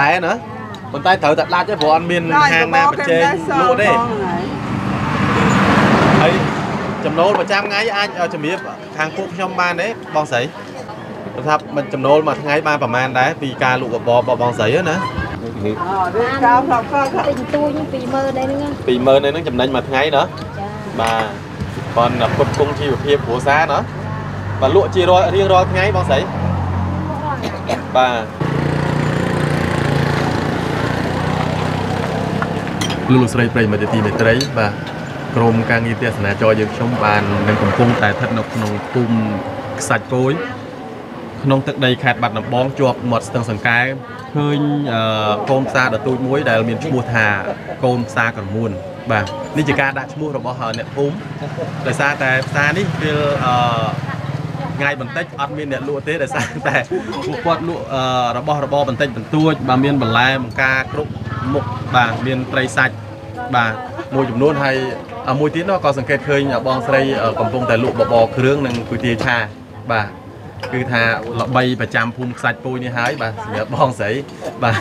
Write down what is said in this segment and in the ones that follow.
ដែរណាប៉ុន្តែត្រូវតែដាច់ទេព្រោះអត់មានហាងណាបញ្ចេញលក់ទេហើយចំណូលប្រចាំថ្ងៃអាចជំរាបខាងពួកខ្ញុំបានទេបងស្រីគាត់ថាមិនចំណូលមួយថ្ងៃបានប្រហែលដែរពីការលក់បបររបស់បងស្រីណាអូរៀបការផ្លកផ្លកទិញទួយ20000ដែរហ្នឹង20000នេះនឹងចំណេញមួយថ្ងៃណាចាបាទប៉ុនផ្គត់ផ្គង់ជីវភាពគ្រួសារណាបាទលក់ជារាល់រៀងរាល់ថ្ងៃបងស្រីបាទ លោកលោកស្រីប្រិយមិត្តទីមេត្រីបាទក្រុមការងារទេសនាចរយើងខ្ញុំបាននឹងកំពុងតែស្ថិតនៅក្នុងភូមិខ្សាច់គោយក្នុងទឹកដីខេត្តបាត់ដំបងជាប់មាត់ស្ទឹងសង្កែឃើញអឺកូនផ្សារដ៏ទូចមួយដែលមានឈ្មោះថាកូនផ្សារក្រមួនបាទនេះជាការដាក់ឈ្មោះរបស់អ្នកភូមិដោយសារតែផ្សារនេះវាអឺថ្ងៃបន្តិចអត់មានអ្នកលក់ទេដោយសារតែពួកគាត់លក់អឺរបស់របរបន្តិចបន្តួចបាទមានបន្លែបង្ការគ្រប់ មុខបាទមានត្រីសាច់បាទមួយចំនួនហើយអាមួយទៀតនោះក៏សង្កេតឃើញបងស្រីអឺកំពុងតែលក់បបរគ្រឿងនិងគុយទាវឆាបាទគឺថាល្បីប្រចាំភូមិខ្សាច់ពុយនេះហើយបាទសម្រាប់បងស្រីបាទ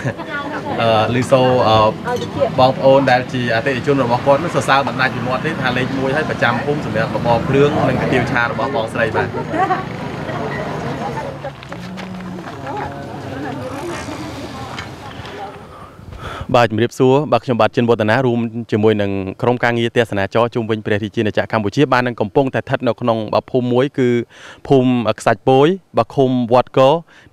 អឺលឺសូអឺបងប្អូនដែលជាអតិថិជនរបស់គាត់នោះសរសើរបណ្ដាច់ពីមាត់ទេថាលេខ1ហើយប្រចាំភូមិសម្រាប់បបរគ្រឿងនិងគុយទាវឆារបស់បងស្រីបាទ បាទជំរាបសួរបាទខ្ញុំបាទចិនវឌ្ឍនារួមជាមួយនឹងក្រុមការងារទេសនាចរជុំវិញព្រះរាជាណាចក្រកម្ពុជាបាននឹងកំពុងតែស្ថិតនៅក្នុងបាទភូមិមួយគឺភូមិខ្សាច់ពោយបាទឃុំវត្តក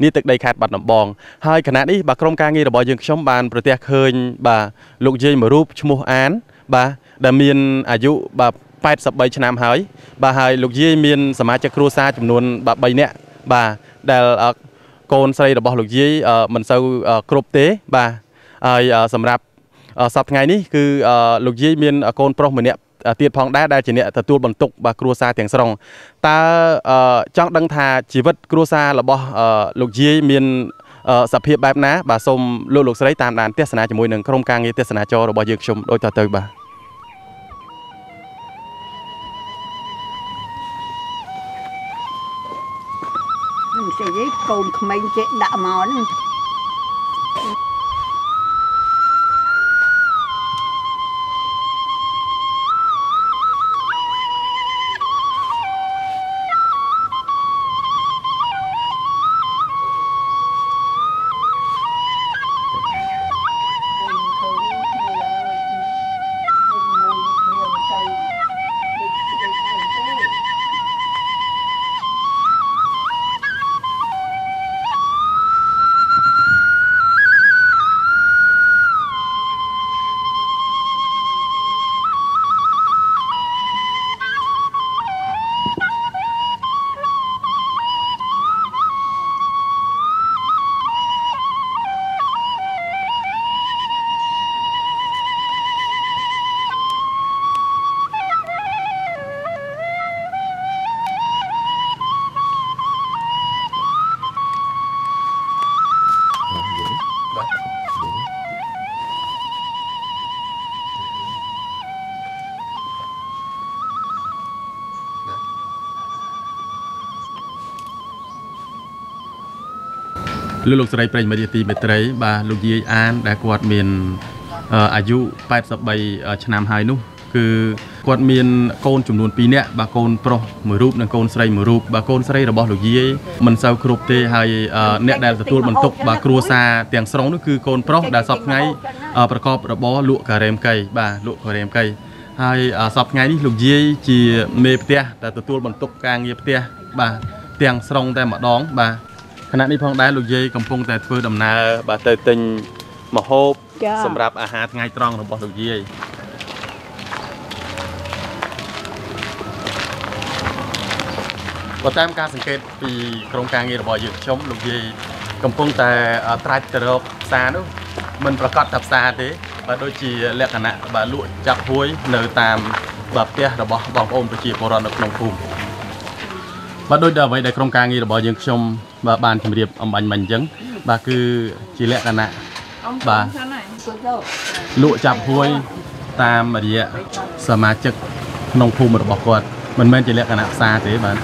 នេះទឹកដីខេត្តបាត់ដំបងហើយខណៈនេះបាទក្រុមការងាររបស់យើងខ្ញុំបានប្រទះឃើញបាទលោកយាយមួយរូបឈ្មោះអាន បាទដែលមានអាយុបាទ83ឆ្នាំហើយ បាទហើយលោកយាយមានសមាជិកគ្រួសារចំនួនបាទ3នាក់បាទដែលអឺកូនស្រីរបស់លោកយាយអឺមិនសូវអឺគ្រប់ទេបាទ ហើយអឺសម្រាប់អឺសប្តាហ៍ថ្ងៃនេះគឺអឺលោកយាយមានកូនប្រុសម្នាក់ទៀតផងដែរដែលជាអ្នកទទួលបន្ទុកបាទគ្រួសារទាំងស្រុងតើអឺចង់ដឹងថាជីវិតគ្រួសាររបស់អឺលោកយាយមានអឺសភាពបែបណាបាទសូមលោកលោកស្រីតាមដានទស្សនាជាមួយនឹងក្រុមការងារទស្សនាចររបស់យើងខ្ញុំដូចតទៅបាទមិនស្អីទេកូនក្មេងចេះដាក់មកហ្នឹង លោកលោកស្រីប្រិយមិត្តជាទីមេត្រីបាទលោកយាយអានដែលគាត់មានអឺអាយុ83ឆ្នាំហើយនោះគឺគាត់មានកូនចំនួន2នាក់បាទកូនប្រុសមួយរូបនិងកូនស្រីមួយរូបបាទកូនស្រីរបស់លោកយាយមិនសូវគ្រប់ទេហើយអឺអ្នកដែលទទួលបន្ទុកបាទគ្រួសារទាំងស្រុងនោះគឺកូនប្រុសដែលសពថ្ងៃអឺប្រកបរបរលក់ការ៉េមកៃបាទលក់ការ៉េមកៃហើយអឺសពថ្ងៃនេះលោកយាយជាមេផ្ទះដែលទទួលបន្ទុកការងារផ្ទះបាទទាំងស្រុងតែម្ដងបាទ ខណៈនេះផងដែរលោកយាយកំពុងតែធ្វើដំណើរបាទទៅទិញម្ហូបចាសម្រាប់អាហារថ្ងៃត្រង់របស់លោកយាយបើតាមការសង្កេតពីក្រុមការងាររបស់យើងខ្ញុំលោកយាយកំពុងតែអ่าត្រាច់ទៅរកផ្សារនោះមិនប្រកាសថាផ្សារទេបាទដូចជាលក្ខណៈបាទលក់ចាប់ហួយនៅតាមបាទផ្ទះរបស់បងប្អូនប្រជាពលរដ្ឋនៅក្នុងភូមិបាទដូចដល់អ្វីដែលក្រុមការងាររបស់យើងខ្ញុំ បាទបានជម្រាបអំបញ្ញមិញអញ្ចឹងបាទគឺជាលក្ខណៈបាទលក់ចាប់ហួយតាមរយៈសមាជិកក្នុងភូមិរបស់គាត់មិនមែនជាលក្ខណៈផ្សារទេបាទ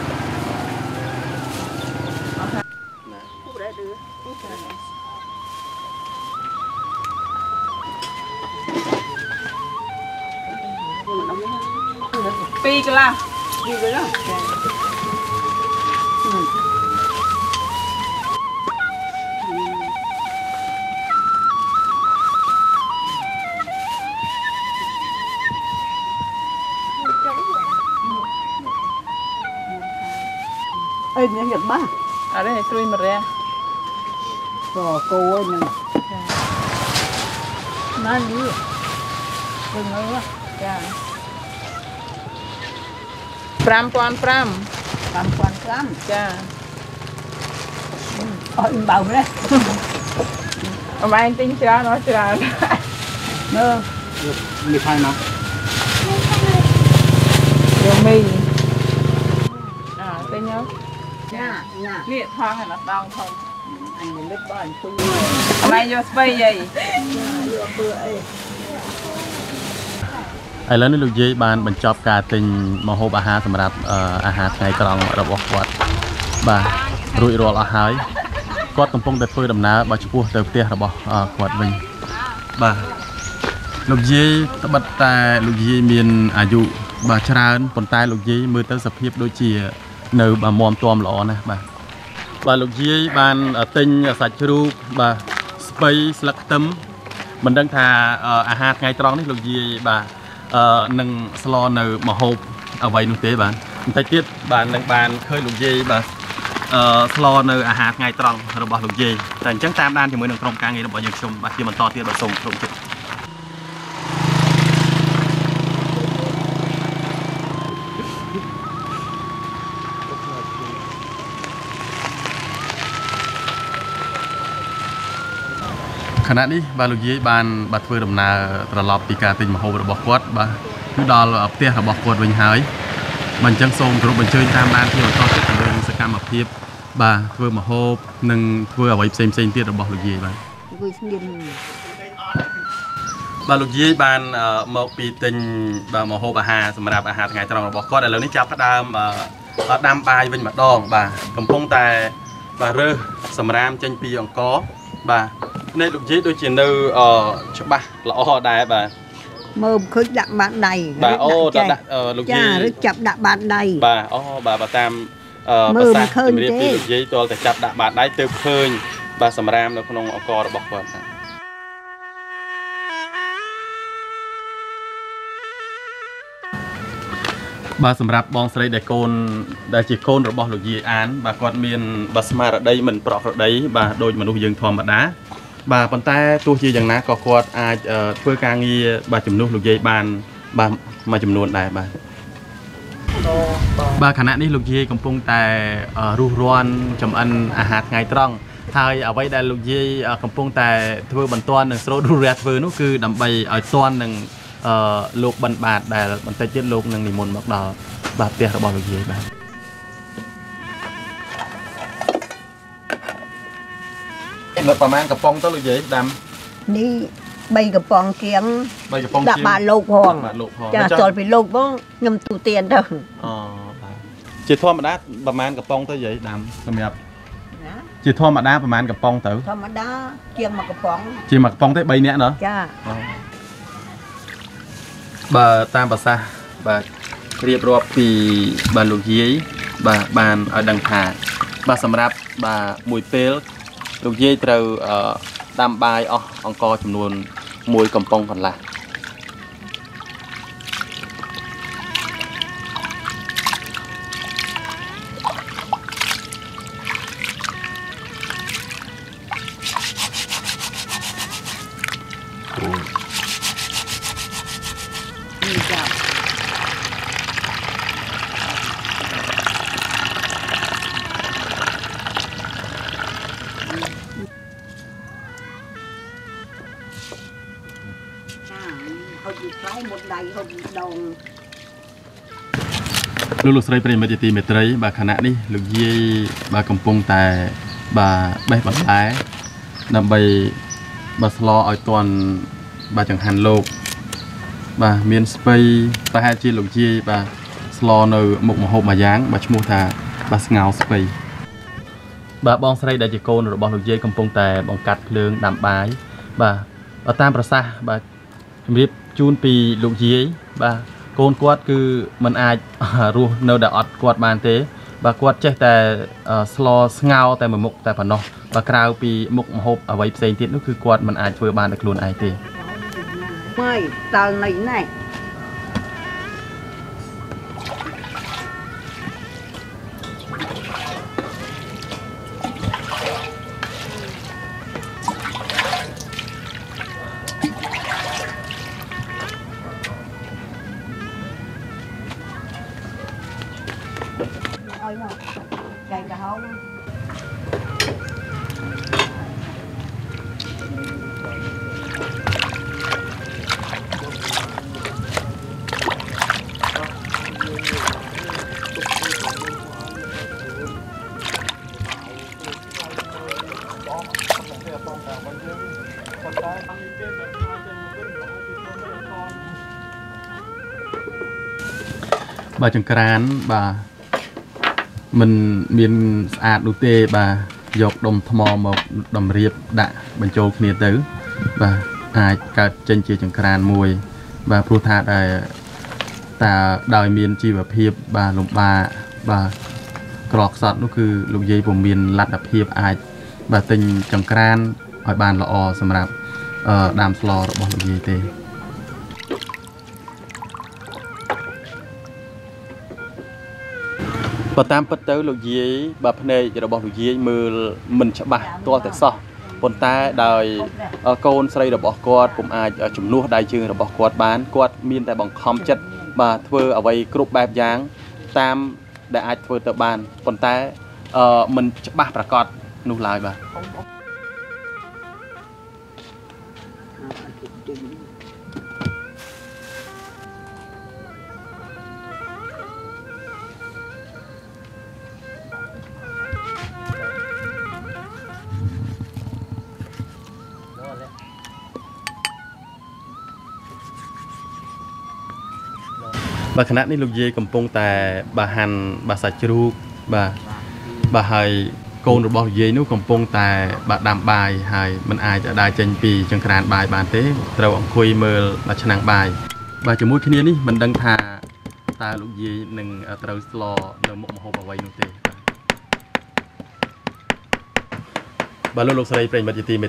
Ê, nhớ nhập ba អរេស្រួយមករះ Rồi cô ơi nè ណានេះព្រឹងហើយចា5005 Cầm quan lắm ចា Ôi, bầu đấy អមឯងទិញច្រើនអស់ច្រើន Nơ មានថៃមកយកមី នេះថងឯណាដងធំ Anh nhìn biết bao anh tôi អមឯងយកស្បៃអី Vừa bữa ấy ឥឡូវនេះលោកយាយបានបញ្ចប់ការទិញម្ហូបអាហារសម្រាប់អឺអាហារថ្ងៃត្រង់របស់គាត់បាទរួចរាល់អស់ហើយគាត់កំពុងតែធ្វើដំណើរបើឆ្ពោះទៅផ្ទះរបស់អឺគាត់វិញបាទលោកយាយត្បិតតែលោកយាយមានអាយុបាទច្រើនប៉ុន្តែលោកយាយមើលទៅសភាពដូចជា នៅបាទមាំទាំល្អណាស់បាទ បាទលោកយាយបានទិញសាច់ជ្រូកបាទស្ពៃស្លឹកខ្ទឹមមិនដឹងថាអឺអាហារថ្ងៃត្រង់នេះលោកយាយបាទអឺនឹងស្លនៅមហូបអ្វីនោះទេបាទបន្តិចទៀតបាទនឹងបានឃើញលោកយាយបាទអឺស្លនៅអាហារថ្ងៃត្រង់របស់លោកយាយតែអញ្ចឹងតាមដានជាមួយនឹងក្រុមការងាររបស់យើងខ្ញុំបាទជាបន្តទៀតបាទសូមក្រុមជិត ខណៈនេះបាទលោកយាយបានបាទធ្វើដំណើរត្រឡប់ពីការទិញម្ហូបរបស់គាត់បាទគឺដល់ផ្ទះរបស់គាត់វិញហើយបាទអញ្ចឹងសូមគោរពអញ្ជើញតាមដានពីបន្តទៀតទៅលើសកម្មភាពបាទធ្វើម្ហូបនិងធ្វើអ្វីផ្សេងផ្សេងៗទៀតរបស់លោកយាយបាទ Vui nghiên បាទលោកយាយបានអឺមកពីទិញបាទម្ហូបអាហារសម្រាប់អាហារថ្ងៃត្រង់របស់គាត់ឥឡូវនេះចាប់ផ្ដើមអឺដាំបាយវិញម្ដងបាទកំពុងតែបាទរើសសម្រាមចេញពីអង្គ បាទភ្នែកលោកយាយដូចជានៅអឺច្បាស់ល្អដែរបាទ mơ khơi đặng bạn đầy បាទអូតដាក់អឺលោកយាយ cha rất chập đặng bạn đầy បាទអូបាទបើតាមអឺមើប្រលសាសមិនឃើញជំរាបទេពីលោកយាយទាល់តែចាប់ដាក់បាតដៃទើបឃើញបាទសម្រាមនៅក្នុងអង្គរបស់គាត់បាទ បាទសម្រាប់បងស្រីដែលកូនដែលជាកូនរបស់លោកយាយអាន បាទគាត់មានបាទស្មារតីមិនប្រក្រតីបាទដូចមនុស្សយើងធម្មតាបាទប៉ុន្តែទោះជាយ៉ាងណាក៏គាត់អាចអឺធ្វើការងារបាទជំនួសលោកយាយបានបាទមួយចំនួនដែរបាទបាទខណៈនេះលោកយាយកំពុងតែអឺរុះរាន់ចំអិនអាហារថ្ងៃត្រង់ហើយអ្វីដែលលោកយាយអឺកំពុងតែធ្វើបន្ទាន់នឹងស្រោតរុះរះធ្វើនោះគឺដើម្បីឲ្យទាន់នឹង អឺលោកបិណ្ឌបាតដែលបន្តិចទៀតលោកនឹងនិមន្តមកដល់បាទផ្ទះរបស់លោកយាយបាទនៅប្រហែលកំប៉ុងទៅលោកយាយដាំ đi bay cái pong kiếng បីកំប៉ុង đặng bà lục hòn បាទលោកផង cha មិនចង់ cho bị lục đó nhầm tụ tiền đâu អូបាទជាធម្មតាប្រហែលកំប៉ុងទៅយាយដាំសម្រាប់ជាធម្មតាប្រហែលកំប៉ុងទៅ thầm đá kiêng mà cái pong ជាមួយកំប៉ុងទេ3នាក់ណោះ cha បាទតាមប្រសាសន៍បាទរៀបរាប់ពីបាទលោកយាយបាទបានឲ្យដឹងថាបាទសម្រាប់បាទមួយពេលលោកយាយត្រូវអឺដាំបាយអស់អង្គចំនួន1កំប៉ុងកន្លះ Hộp trái một đầy hộp đồng លោកលោកស្រីប្រិយមិត្តជាទីមេត្រី បាទខណៈនេះលោកយាយបាទកំពុងតែបាទបេះបន្លែដើម្បីបាទស្លឲ្យតន់បាទចង្ហាន់លោក បាទមានស្ពៃប្រហែលជាលោកយាយបាទស្លនៅមុខម្ហូបមួយយ៉ាង បាទឈ្មោះថាបាទស្ងោរស្ពៃបាទបងស្រីដែលជាកូនរបស់លោកយាយកំពុងតែបង្កាត់ភ្លើងដាំបាយបាទបើតាមប្រសាសន៍បាទ ជំរាបជូនពីលោកយាយបាទកូនគាត់គឺมันអាចរស់នៅតែអត់គាត់បានទេ បាទគាត់ចេះតែស្លស្ងោតែមួយមុខតែប៉ុណ្ណោះបាទក្រៅពីមុខម្ហូបអ្វីផ្សេងទៀតនោះគឺគាត់មិនអាចធ្វើបានដោយខ្លួនឯងទេម៉េចតើណៃណែ បើចង្ក្រានបាទมันមានស្អាតនោះទេបាទយកដុំថ្មមកតម្រៀបដាក់បញ្ចូលគ្នាទៅ បាទអាចកើតចេញជាចង្ក្រានមួយ បាទព្រោះថាដែលតើដោយមានជីវភាពបាទលំបាកបាទក្រខ្សត់នោះគឺលោកយាយពុំមានលទ្ធភាពអាចបាទទិញចង្ក្រានឲ្យបានល្អសម្រាប់អឺដាំស្លរបស់លោកយាយទេ បើតាមពិតទៅលោកយាយបើភ្នែករបស់លោកយាយមើលមិនច្បាស់ទាល់តែសោះប៉ុន្តែដោយអឺកូនស្រីរបស់គាត់ពុំអាចជំនួសដៃជើងរបស់គាត់បានគាត់មានតែបង្ខំចិត្តបាទធ្វើអ្វីគ្រប់បែបយ៉ាងតាមដែលអាចធ្វើទៅបានប៉ុន្តែអឺមិនច្បាស់ប្រកបនោះឡើយបាទ បាទគណៈនេះលោកយាយកំពុងតែបាហាន់បាសាច់ជ្រូកបាទបាទហើយកូនរបស់លោកយាយនោះកំពុងតែបាទដាំបាយហើយมันអាចដើរចេញពីចង្ក្រានបាយបានទេត្រូវអង្គុយមើលដល់ឆ្នាំងបាយបាទជាមួយគ្នានេះមិនដឹងថាតើលោកយាយនឹងត្រូវស្លនៅមុខម្ហូបអ្វីនោះទេបាទបាទលោកលោកស្រីប្រិយមិត្តជាទីមេ